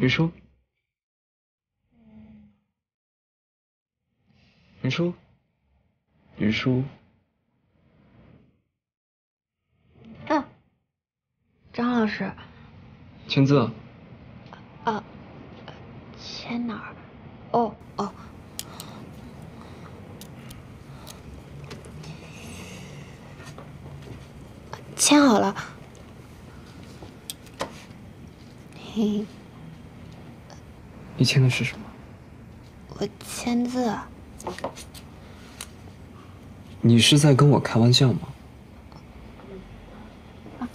云舒，云舒，云舒。嗯，张老师。签字。啊，签哪儿？哦哦。签好了。嘿。你签的是什么？我签字。你是在跟我开玩笑吗？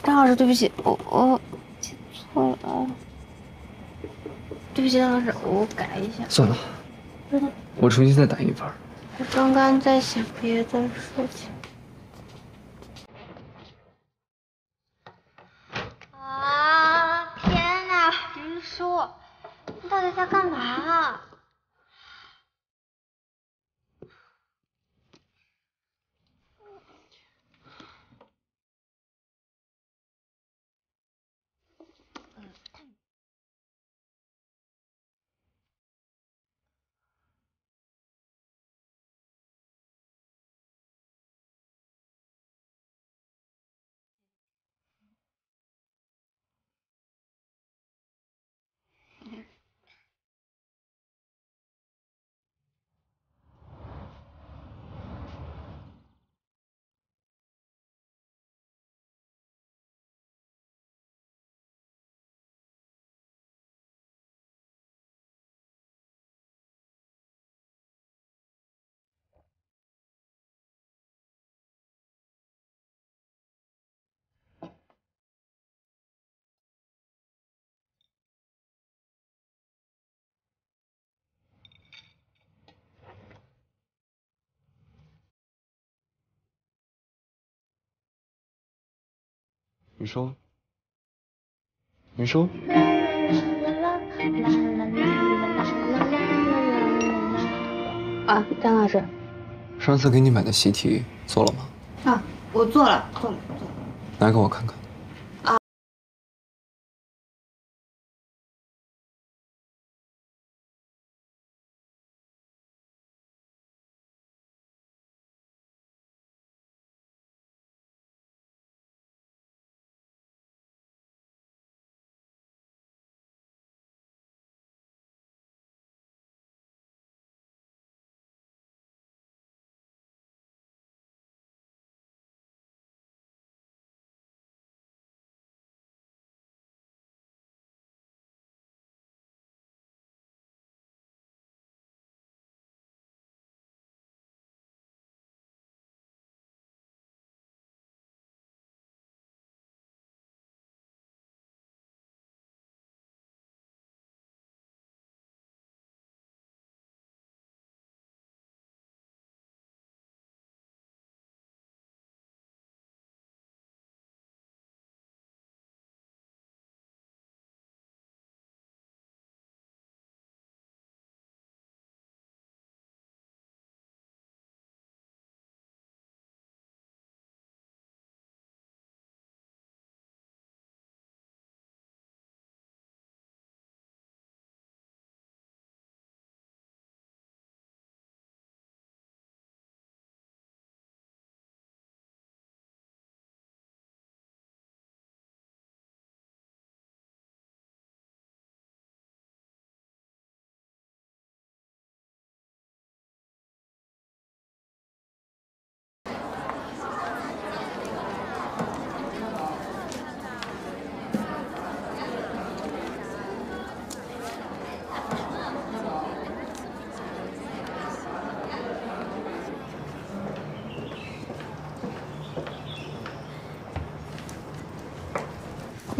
张老师，对不起，我我签错了。对不起，张老师，我改一下。算了，我重新再打一份。我刚刚在想别的事情。啊！天哪，云舒，你到底在干嘛？你说，你说。啊，张老师，上次给你买的习题做了吗？啊，我做了，做了，做了。拿给我看看。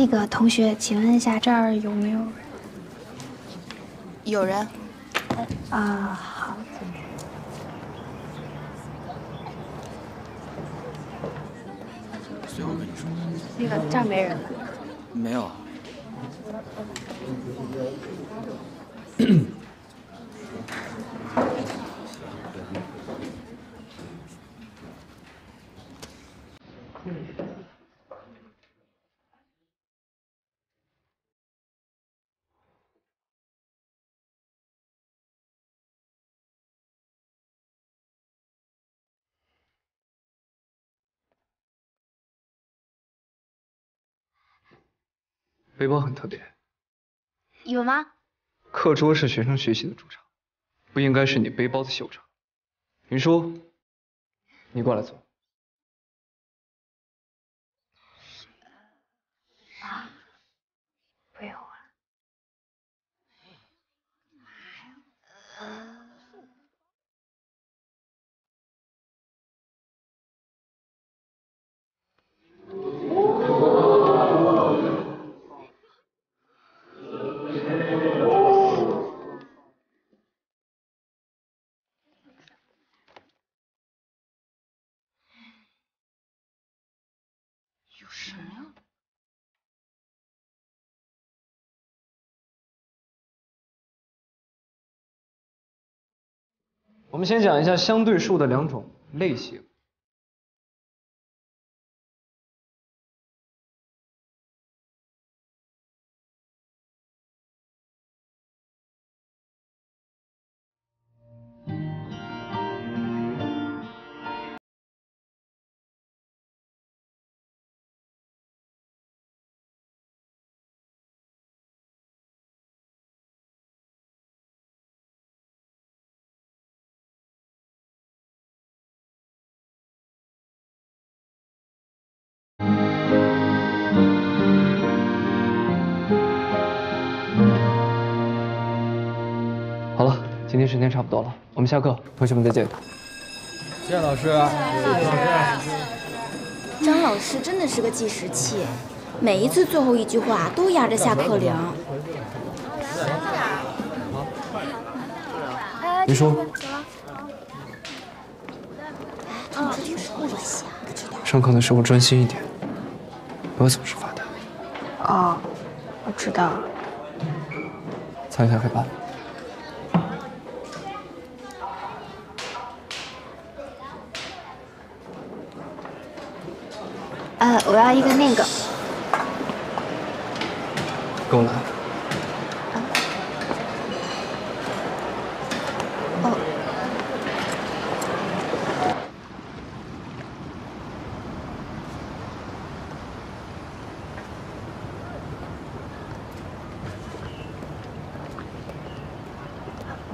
那个同学，请问一下，这儿有没有人？有人。啊，好。随后跟你说。那个这儿没人了。没有。背包很特别。有吗？课桌是学生学习的主场，不应该是你背包的秀场。云舒，你过来坐。我们先讲一下相对数的两种类型。今天时间差不多了，我们下课，同学们再见。谢谢老师。谢谢老师张老师真的是个计时器，每一次最后一句话都压着下课铃。云舒，上课的时候专心一点，不要总是发呆。哦，我知道了。擦一下黑板。呃，我要一个那个。跟我来。哦。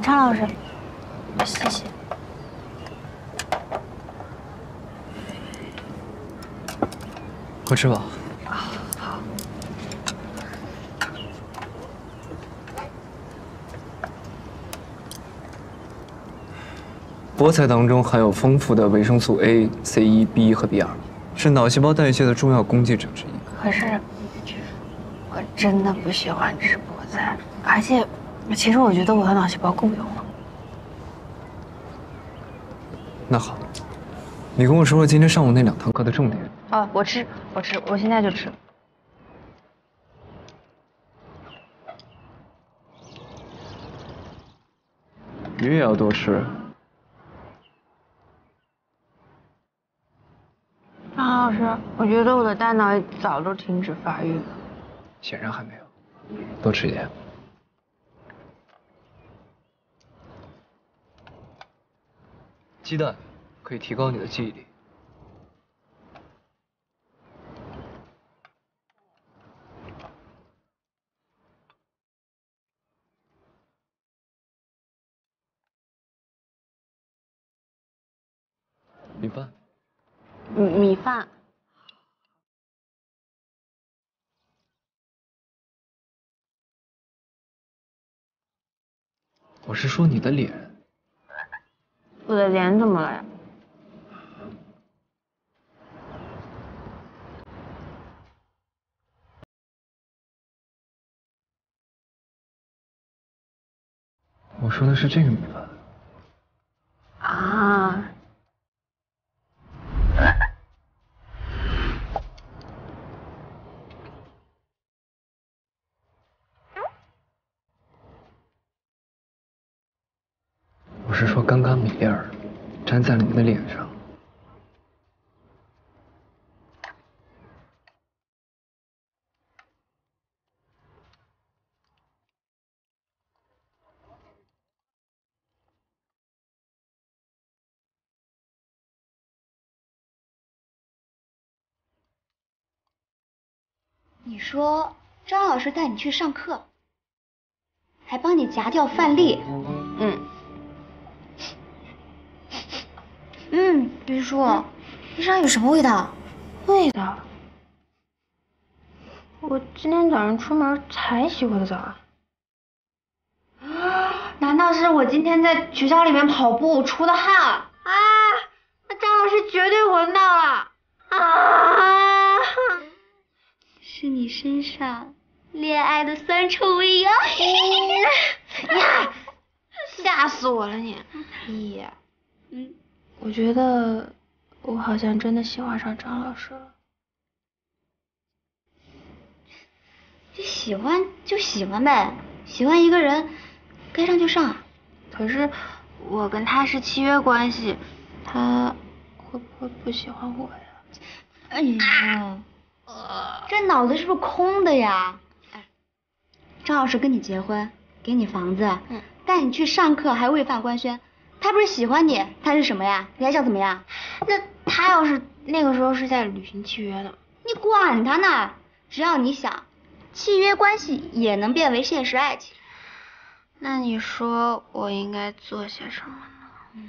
张老师，谢谢。快吃吧。好。菠菜当中含有丰富的维生素 A、C 一、B 和 B 二，是脑细胞代谢的重要供给者之一。可是，我真的不喜欢吃菠菜，而且，其实我觉得我的脑细胞够用了。那好，你跟我说说今天上午那两堂课的重点。啊，我吃，我吃，我现在就吃。鱼也要多吃。张老师，我觉得我的大脑早都停止发育了。显然还没有，多吃一点。鸡蛋可以提高你的记忆力。米饭。米米饭。我是说你的脸。我的脸怎么了呀？我说的是这个米饭。啊。刚刚米粒儿粘在了你的脸上。你说张老师带你去上课，还帮你夹掉饭粒。嗯，嗯，于叔，地上有什么味道？味道。我今天早上出门才洗过的澡啊。难道是我今天在学校里面跑步出的汗？啊，那张老师绝对闻到了。啊，是你身上恋爱的酸臭味呀！呀，吓死我了你！咦，嗯，我觉得我好像真的喜欢上张老师了。就喜欢就喜欢呗，喜欢一个人该上就上。可是我跟他是契约关系，他会不会不喜欢我呀？哎呀，这脑子是不是空的呀？哎，张老师跟你结婚，给你房子，嗯，带你去上课，还喂饭官宣，他不是喜欢你，他是什么呀？你还想怎么样？那他要是那个时候是在履行契约呢？你管他呢？只要你想，契约关系也能变为现实爱情。那你说我应该做些什么呢？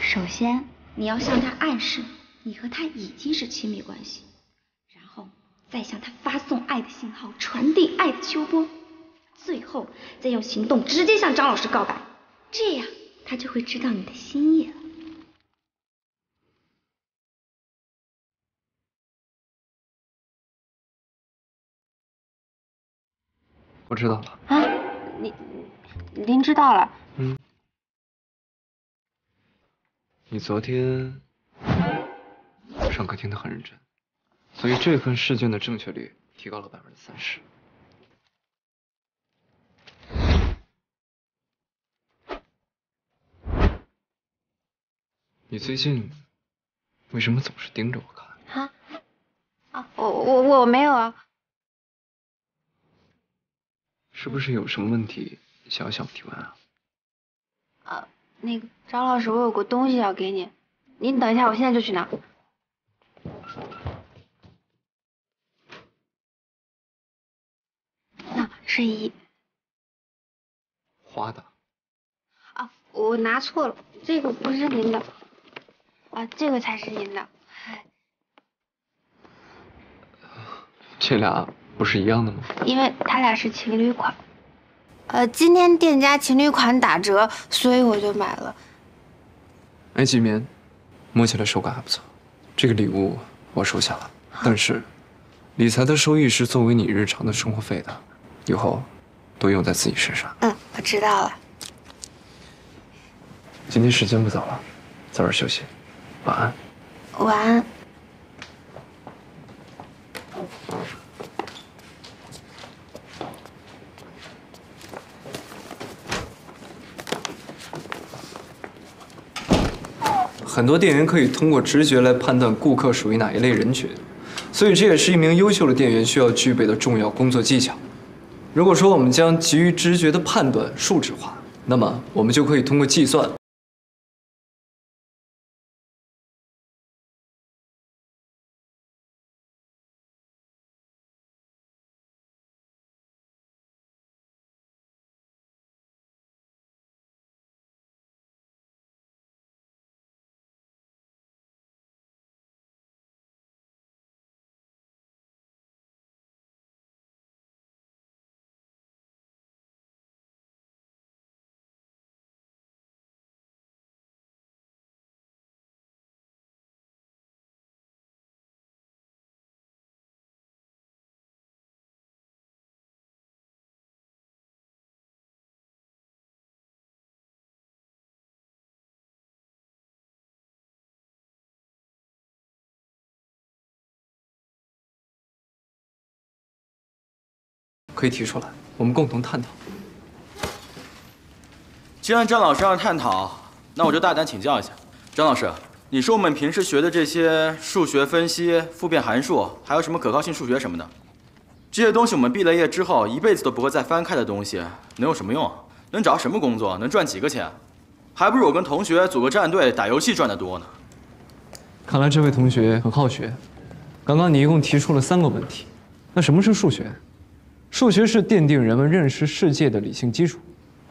首先，你要向他暗示你和他已经是亲密关系，然后再向他发送爱的信号，传递爱的秋波，最后再用行动直接向张老师告白，这样他就会知道你的心意了。我知道了。啊，您您知道了？嗯。你昨天上课听得很认真，所以这份试卷的正确率提高了百分之三十。你最近为什么总是盯着我看？啊啊，我我我没有啊。是不是有什么问题想要向我提问啊？啊，那个张老师，我有个东西要给你，您等一下，我现在就去拿。那是一花的。啊，我拿错了，这个不是您的，啊，这个才是您的。这俩不是一样的吗？因为它俩是情侣款。呃，今天店家情侣款打折，所以我就买了。哎，季棉，摸起来手感还不错，这个礼物我收下了。但是，理财的收益是作为你日常的生活费的，以后都用在自己身上。嗯，我知道了。今天时间不早了，早点休息，晚安。晚安。很多店员可以通过直觉来判断顾客属于哪一类人群，所以这也是一名优秀的店员需要具备的重要工作技巧。如果说我们将基于直觉的判断数值化，那么我们就可以通过计算。可以提出来，我们共同探讨。既然张老师让探讨，那我就大胆请教一下，张老师，你说我们平时学的这些数学分析、复变函数，还有什么可靠性数学什么的，这些东西我们毕了业之后一辈子都不会再翻开的东西，能有什么用？能找什么工作？能赚几个钱？还不如我跟同学组个战队打游戏赚得多呢。看来这位同学很好学，刚刚你一共提出了三个问题，那什么是数学？数学是奠定人们认识世界的理性基础。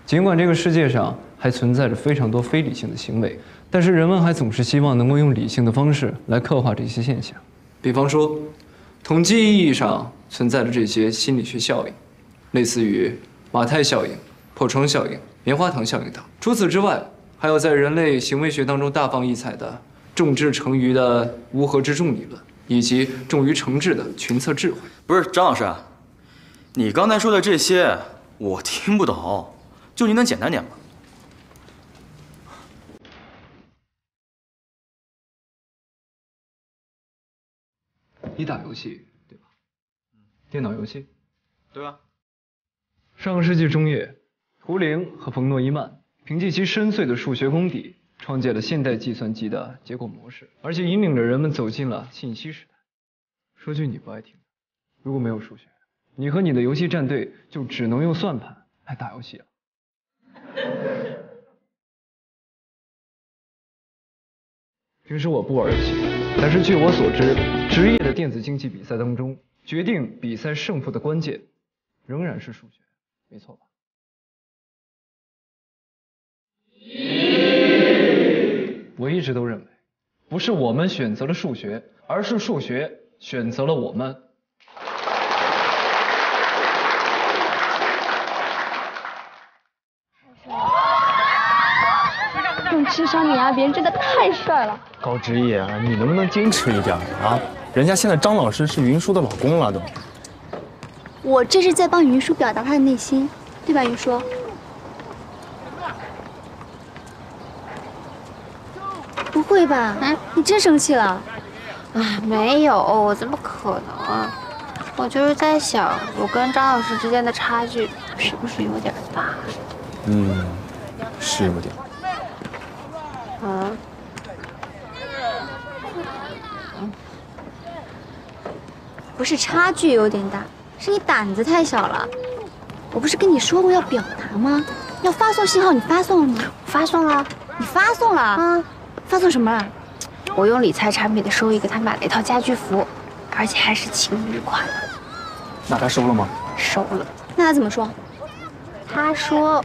尽管这个世界上还存在着非常多非理性的行为，但是人们还总是希望能够用理性的方式来刻画这些现象。比方说，统计意义上存在的这些心理学效应，类似于马太效应、破窗效应、棉花糖效应等。除此之外，还有在人类行为学当中大放异彩的众志成鱼的乌合之众理论，以及重于成智的群策智慧。不是张老师，你刚才说的这些我听不懂，就您能简单点吗？你打游戏对吧？电脑游戏。对啊。上个世纪中叶，图灵和冯诺依曼凭借其深邃的数学功底，创建了现代计算机的结构模式，而且引领着人们走进了信息时代。说句你不爱听的，如果没有数学，你和你的游戏战队就只能用算盘来打游戏了。平时我不玩游戏，但是据我所知，职业的电子竞技比赛当中，决定比赛胜负的关键仍然是数学，没错吧？我一直都认为，不是我们选择了数学，而是数学选择了我们。用智商碾压别人真的太帅了。高职业，你能不能矜持一点啊？人家现在张老师是云舒的老公了都。我这是在帮云舒表达他的内心，对吧，云舒？不会吧？哎，你真生气了？哎，没有，怎么可能啊？我就是在想，我跟张老师之间的差距是不是有点大？嗯，是有点。啊？不是差距有点大，是你胆子太小了。我不是跟你说过要表达吗？要发送信号，你发送了吗？发送了。你发送了啊？发送什么了？我用理财产品的收益给他买了一套家居服，而且还是情侣款的。那他收了吗？收了。那他怎么说？他说。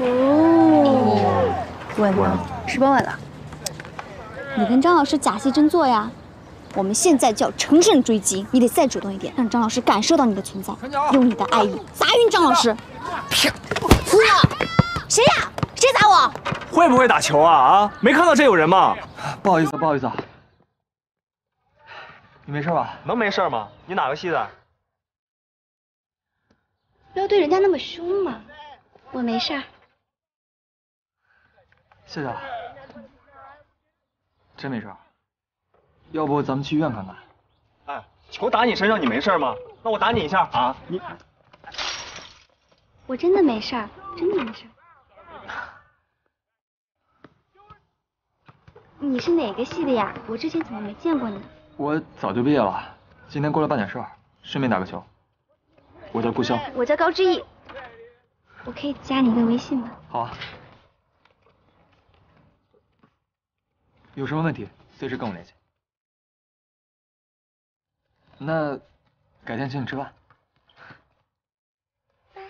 哦，稳了，是不稳了？你跟张老师假戏真做呀！我们现在就要乘胜追击，你得再主动一点，让张老师感受到你的存在，用你的爱意砸晕张老师。谁呀？谁砸我？会不会打球啊？啊！没看到这有人吗？不好意思，不好意思啊。你没事吧？能没事吗？你哪个系的？不要对人家那么凶嘛。我没事。谢谢。真没事。要不咱们去医院看看？哎，球打你身上，你没事吗？那我打你一下啊！你。我真的没事，真的没事。你是哪个系的呀？我之前怎么没见过你？我早就毕业了，今天过来办点事儿，顺便打个球。我叫顾潇。我叫高之意。我可以加你一个微信吗？好啊。有什么问题随时跟我联系。那改天请你吃饭。来，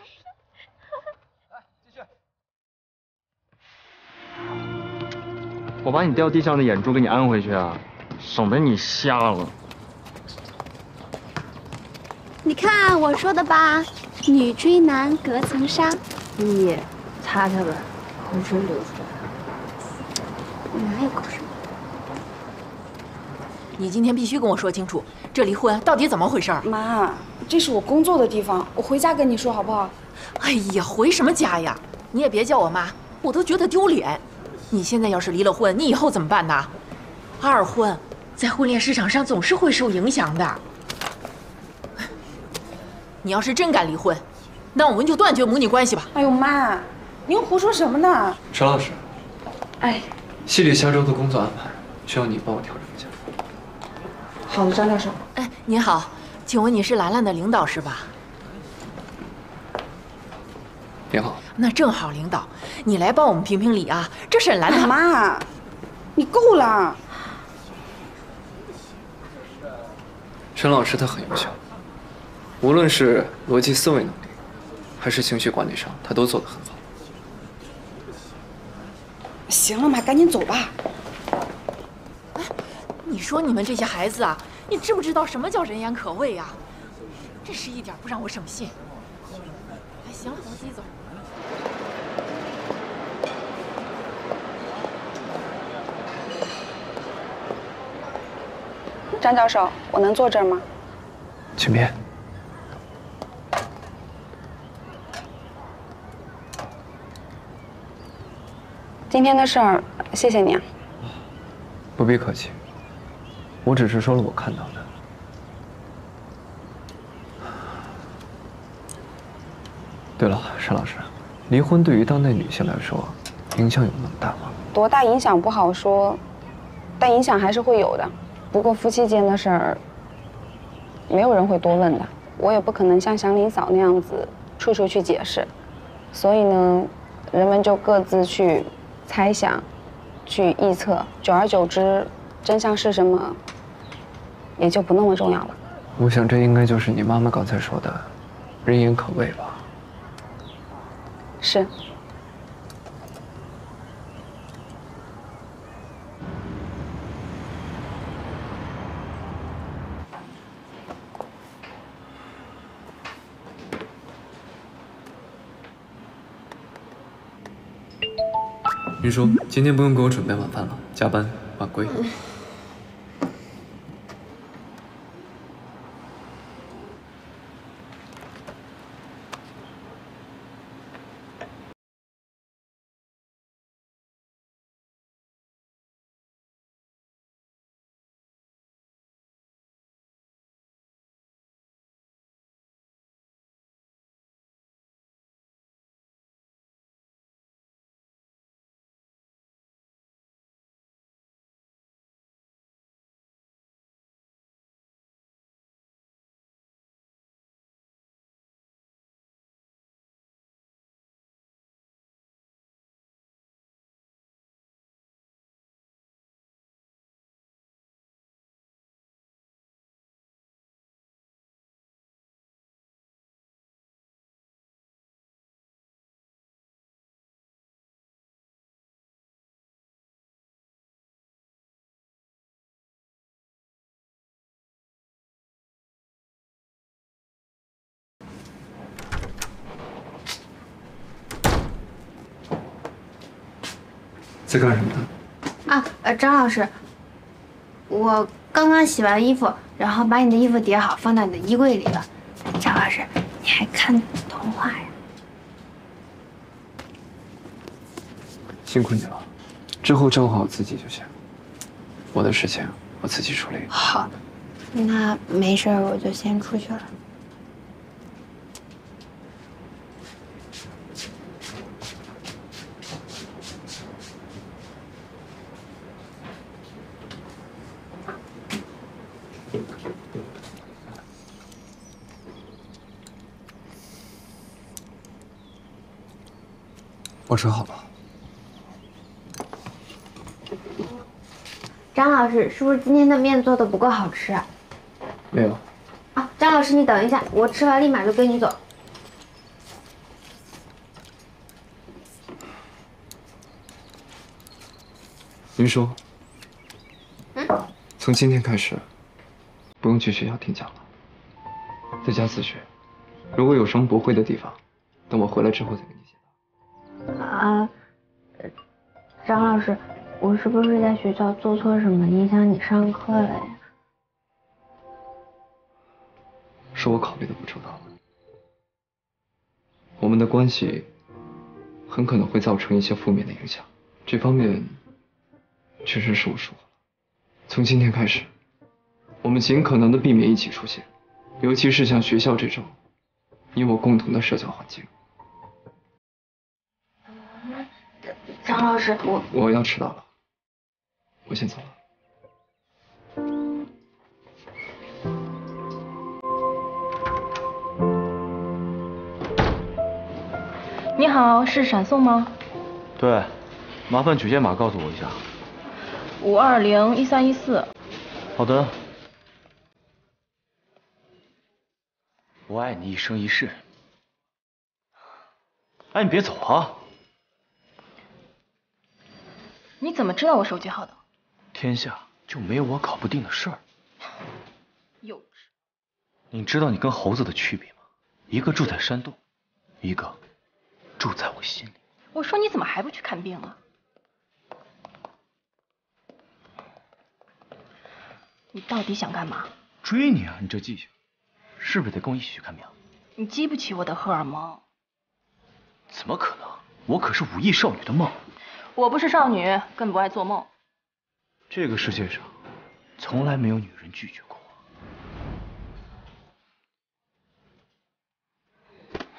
继续。我把你掉地上的眼珠给你安回去啊，省得你瞎了。你看我说的吧，女追男隔层纱。你擦擦吧，口水流出来了。我哪有口水？你今天必须跟我说清楚，这离婚到底怎么回事？妈，这是我工作的地方，我回家跟你说好不好？哎呀，回什么家呀？你也别叫我妈，我都觉得丢脸。你现在要是离了婚，你以后怎么办呢？二婚在婚恋市场上总是会受影响的。你要是真敢离婚，那我们就断绝母女关系吧。哎呦妈，您胡说什么呢？陈老师，哎，系里下周的工作安排需要你帮我调整一下。好的，张教授。哎，您好，请问你是兰兰的领导是吧？您好。那正好，领导，你来帮我们评评理啊。这沈兰她妈，你够了。陈老师他很优秀，无论是逻辑思维能力，还是情绪管理上，他都做得很好。行了嘛，赶紧走吧。哎你说你们这些孩子啊，你知不知道什么叫人言可畏呀、真是一点不让我省心。哎，行了，咱自己走。张教授，我能坐这儿吗？请便。今天的事儿，谢谢你啊。不必客气，我只是说了我看到的。对了，沈老师，离婚对于当代女性来说，影响有那么大吗？多大影响不好说，但影响还是会有的。不过夫妻间的事儿，没有人会多问的。我也不可能像祥林嫂那样子处处去解释，所以呢，人们就各自去猜想，去臆测。久而久之，真相是什么，也就不那么重要了。我想这应该就是你妈妈刚才说的“人言可畏”吧。是。云舒，今天不用给我准备晚饭了，加班晚归。在干什么呢？啊，呃，张老师，我刚刚洗完衣服，然后把你的衣服叠好，放到你的衣柜里了。张老师，你还看童话呀？辛苦你了，之后照顾好自己就行。我的事情我自己处理。好，那没事，我就先出去了。吃好了。张老师，是不是今天的面做的不够好吃啊？没有。啊，张老师，你等一下，我吃完立马就跟你走。云舒，嗯，从今天开始，不用去学校听讲了，在家自学。如果有什么不会的地方，等我回来之后再我是不是在学校做错什么，影响你上课了呀？是我考虑的不周到。我们的关系很可能会造成一些负面的影响，这方面确实是我疏忽了。从今天开始，我们尽可能的避免一起出现，尤其是像学校这种你我共同的社交环境。张老师，我我要迟到了，我先走了。你好，是闪送吗？对，麻烦取件码告诉我一下。五二零一三一四。好的。我爱你一生一世。哎，你别走啊！你怎么知道我手机号的？天下就没有我搞不定的事儿。幼稚。你知道你跟猴子的区别吗？一个住在山洞，一个住在我心里。我说你怎么还不去看病啊？你到底想干嘛？追你啊！你这记性，是不是得跟我一起去看病？你激不起我的荷尔蒙。怎么可能？我可是武艺少女的梦。我不是少女，更不爱做梦。这个世界上，从来没有女人拒绝过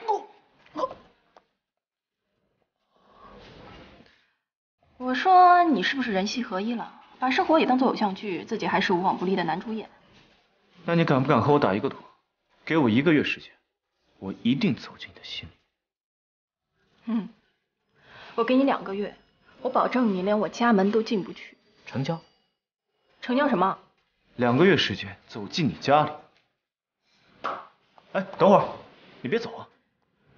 我。我说你是不是人戏合一了？把生活也当做偶像剧，自己还是无往不利的男主演。那你敢不敢和我打一个赌？给我一个月时间，我一定走进你的心里。嗯，我给你两个月，我保证你连我家门都进不去。成交。成交什么？两个月时间走进你家里。哎，等会儿，你别走啊！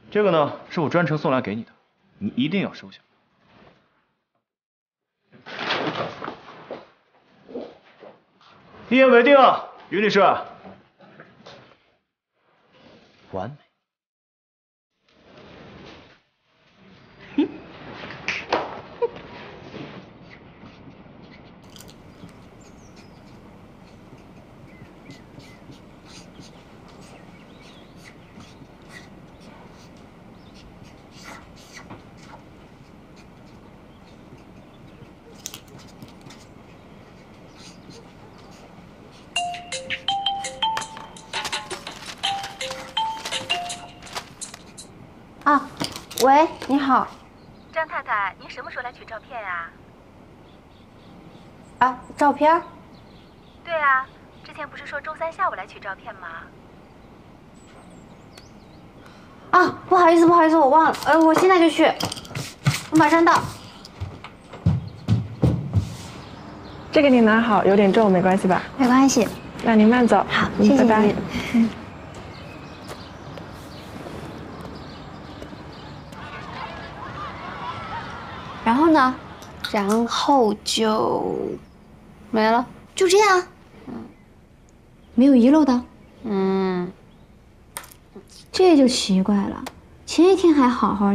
这个呢，是我专程送来给你的，你一定要收下。一言为定啊，于律师。完喂，你好，张太太，您什么时候来取照片呀？啊，照片？对啊，之前不是说周三下午来取照片吗？啊，不好意思，不好意思，我忘了，呃，我现在就去，我马上到。这个你拿好，有点重，没关系吧？没关系。那您慢走。好，谢谢拜你。呢？然后就没了，就这样。嗯，没有遗漏的。嗯，这就奇怪了，前一天还好好。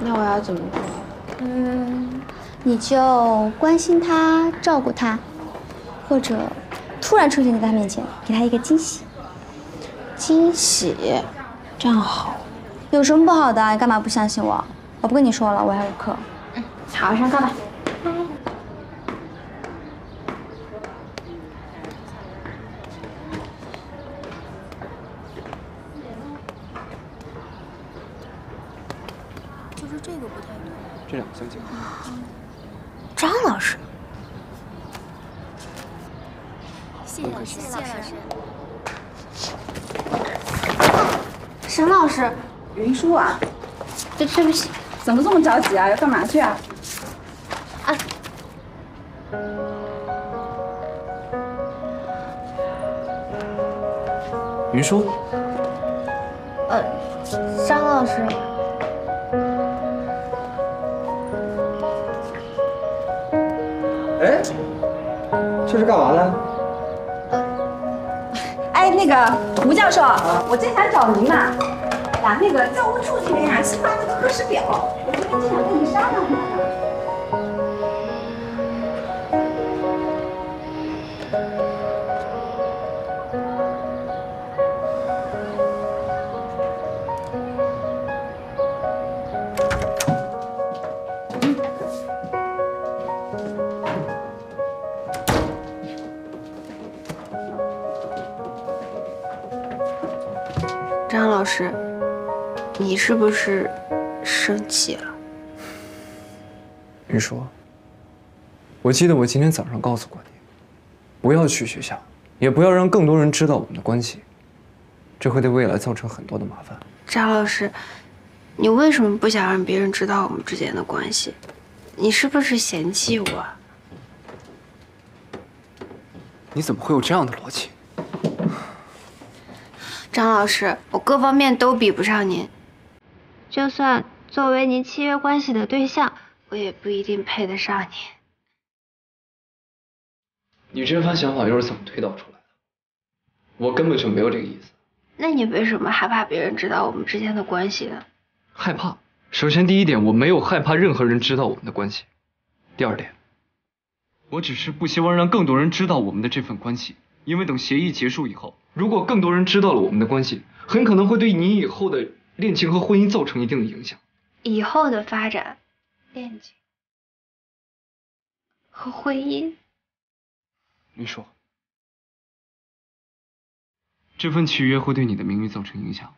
那我要怎么做？嗯，你就关心他，照顾他，或者突然出现在他面前，给他一个惊喜。惊喜，这样好。有什么不好的？你干嘛不相信我？我不跟你说了，我还有课。嗯，好，上课吧。就是这个不太对。这两个相近。张老师，谢谢老师，谢谢老师。沈老师，云舒啊，对对不起，怎么这么着急啊？要干嘛去啊？啊，云舒，呃，张老师，哎，这是干嘛呢？哎，那个吴教授，我正想找您呢。呀，那个教务处这边啊新发了个核实表，我这边正想跟你商量一下呢。张老师，你是不是生气了？云舒，我记得我今天早上告诉过你，不要去学校，也不要让更多人知道我们的关系，这会对未来造成很多的麻烦。张老师，你为什么不想让别人知道我们之间的关系？你是不是嫌弃我？你怎么会有这样的逻辑？张老师，我各方面都比不上您，就算作为您契约关系的对象，我也不一定配得上你。你这番想法又是怎么推导出来的？我根本就没有这个意思。那你为什么害怕别人知道我们之间的关系呢？害怕。首先，第一点，我没有害怕任何人知道我们的关系。第二点，我只是不希望让更多人知道我们的这份关系，因为等协议结束以后，如果更多人知道了我们的关系，很可能会对你以后的恋情和婚姻造成一定的影响。以后的发展、恋情和婚姻，你说，这份契约会对你的名誉造成影响，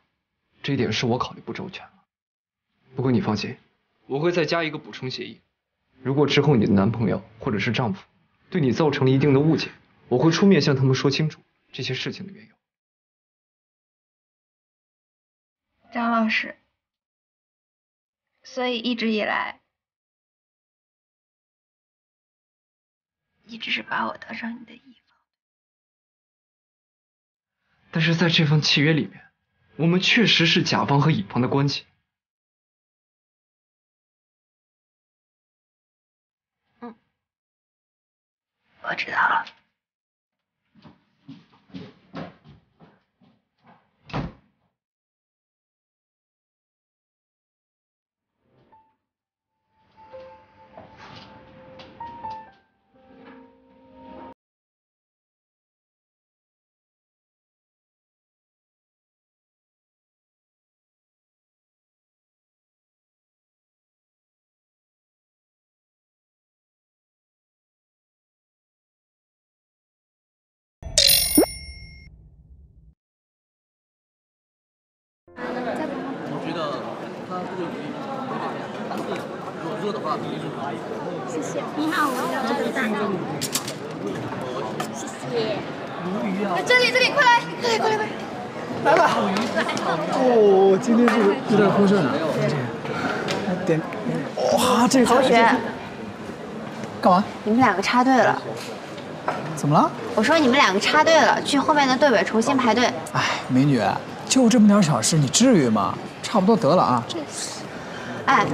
这一点是我考虑不周全了。不过你放心，我会再加一个补充协议。如果之后你的男朋友或者是丈夫对你造成了一定的误解，我会出面向他们说清楚这些事情的缘由。张老师，所以一直以来，你只是把我当成你的乙方。但是在这份契约里面，我们确实是甲方和乙方的关系。嗯我知道了。我觉得他这个当地如果热的话，肯定是可以。谢谢。你好，我要这个蛋。谢谢。鲈鱼啊！这里这里，快来，快来快来快来。来了。哦，今天是有点丰盛啊。点，哇，这个同学，干嘛？你们两个插队了。怎么了？我说你们两个插队了，去后面的队尾重新排队。哎，美女，就这么点小事，你至于吗？差不多得了啊。哎，